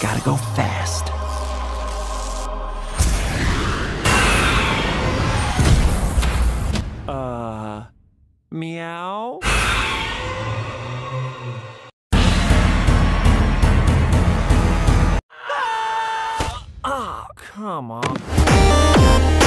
Gotta go fast. Uh, meow? Ah, come on.